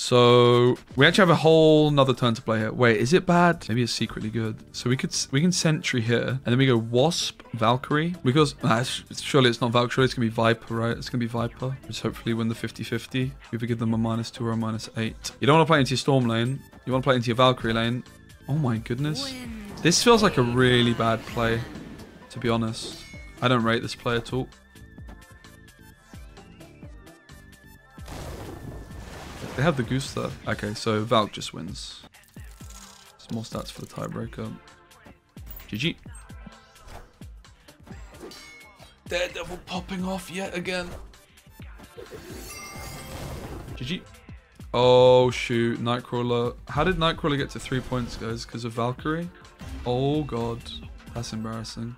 So we actually have a whole another turn to play here. Wait, is it bad? Maybe it's secretly good. So we could we can sentry here, and then we go Wasp, Valkyrie. Because ah, surely it's not Valkyrie. It's gonna be Viper, right? It's gonna be Viper. Just hopefully win the 50-50. Either give them a minus two or a minus eight. You don't want to play into your Storm lane. You want to play into your Valkyrie lane. Oh my goodness. This feels like a really bad play, to be honest. I don't rate this play at all. They have the goose there. Okay, so Valk just wins. Some more stats for the tiebreaker. GG. Daredevil popping off yet again. GG. Oh shoot, Nightcrawler. How did Nightcrawler get to three points, guys? Because of Valkyrie? Oh god. That's embarrassing.